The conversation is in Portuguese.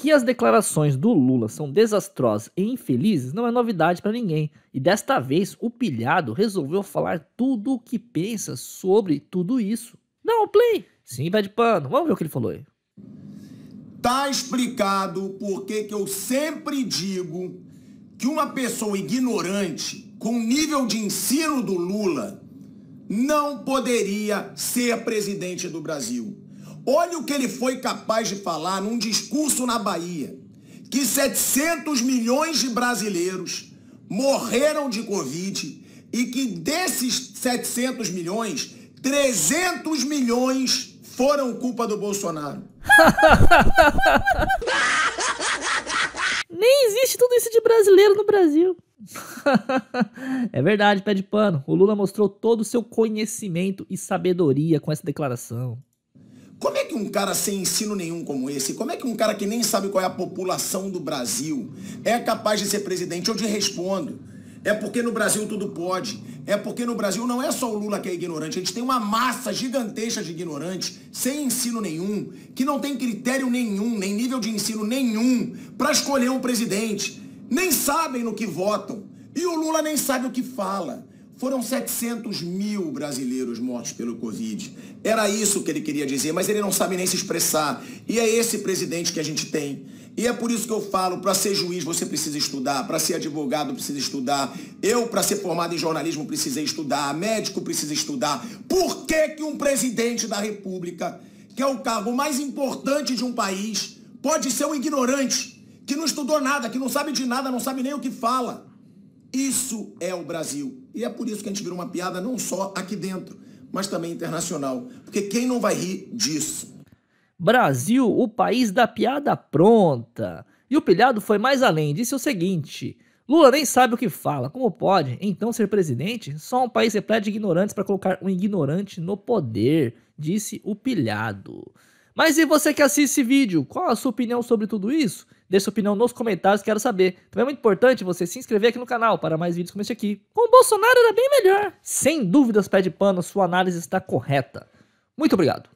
Que as declarações do Lula são desastrosas e infelizes não é novidade para ninguém. E desta vez o pilhado resolveu falar tudo o que pensa sobre tudo isso. Não, play! Sim, pé de pano. Vamos ver o que ele falou aí. Tá explicado por que eu sempre digo que uma pessoa ignorante com o nível de ensino do Lula não poderia ser presidente do Brasil. Olha o que ele foi capaz de falar num discurso na Bahia, que 700 milhões de brasileiros morreram de Covid e que desses 700 milhões, 300 milhões foram culpa do Bolsonaro. Nem existe tudo isso de brasileiro no Brasil. é verdade, pé de pano. O Lula mostrou todo o seu conhecimento e sabedoria com essa declaração. Como é que um cara sem ensino nenhum como esse, como é que um cara que nem sabe qual é a população do Brasil é capaz de ser presidente? Eu te respondo. É porque no Brasil tudo pode. É porque no Brasil não é só o Lula que é ignorante. A gente tem uma massa gigantesca de ignorantes, sem ensino nenhum, que não tem critério nenhum, nem nível de ensino nenhum, para escolher um presidente. Nem sabem no que votam. E o Lula nem sabe o que fala. Foram 700 mil brasileiros mortos pelo Covid. Era isso que ele queria dizer, mas ele não sabe nem se expressar. E é esse presidente que a gente tem. E é por isso que eu falo, para ser juiz você precisa estudar, para ser advogado precisa estudar, eu para ser formado em jornalismo precisei estudar, médico precisa estudar. Por que que um presidente da república, que é o cargo mais importante de um país, pode ser um ignorante, que não estudou nada, que não sabe de nada, não sabe nem o que fala? Isso é o Brasil. E é por isso que a gente vira uma piada não só aqui dentro, mas também internacional. Porque quem não vai rir disso? Brasil, o país da piada pronta. E o pilhado foi mais além, disse o seguinte: Lula nem sabe o que fala, como pode então ser presidente? Só um país repleto de ignorantes para colocar um ignorante no poder, disse o pilhado. Mas e você que assiste esse vídeo, qual a sua opinião sobre tudo isso? Deixe sua opinião nos comentários, quero saber. Também é muito importante você se inscrever aqui no canal para mais vídeos como este aqui. Com o Bolsonaro era bem melhor. Sem dúvidas, pé de pano, sua análise está correta. Muito obrigado.